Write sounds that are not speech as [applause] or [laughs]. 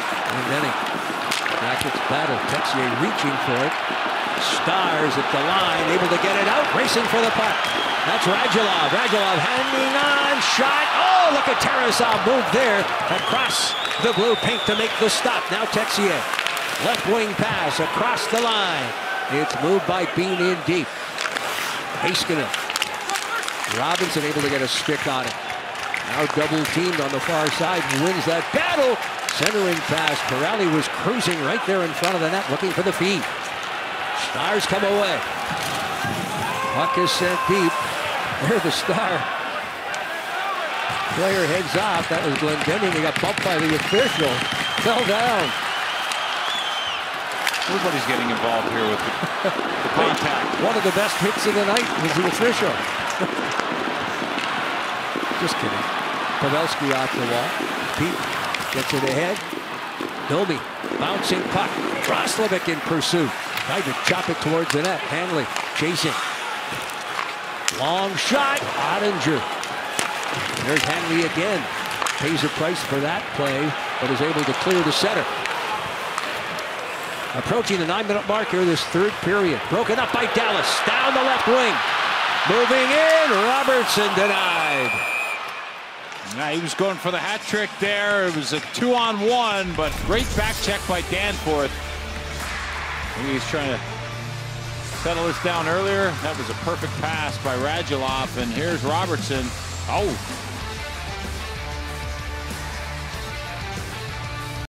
And Denning. Jackets battle. Texier reaching for it. Stars at the line, able to get it out, racing for the puck. That's Radulov. Radulov hanging on, shot. Oh, look at Tarasov move there across the blue paint to make the stop. Now Texier. Left wing pass across the line. It's moved by Bean in deep. Heiskanen. Robinson able to get a stick on it. Now double teamed on the far side and wins that battle. Centering pass. Pirelli was cruising right there in front of the net looking for the feed. Stars come away. Puck is sent deep. There the star. Player heads off. That was Glendening. He got bumped by the official. Fell down. Everybody's getting involved here with the, the [laughs] contact. One of the best hits of the night was the official. [laughs] Just kidding. Pavelski off the wall. Peeke gets it ahead. Domi bouncing puck. Roslovic in pursuit. Tried to chop it towards the net. Hanley chasing. Long shot. Oettinger. There's Hanley again. Pays a price for that play, but is able to clear the center. Approaching the nine-minute mark here, this third period. Broken up by Dallas. Down the left wing. Moving in. Robertson denied. Now he was going for the hat trick there. It was a two-on-one, but great back check by Danforth. He's trying to settle this down earlier. That was a perfect pass by Radulov, and here's Robertson. Oh,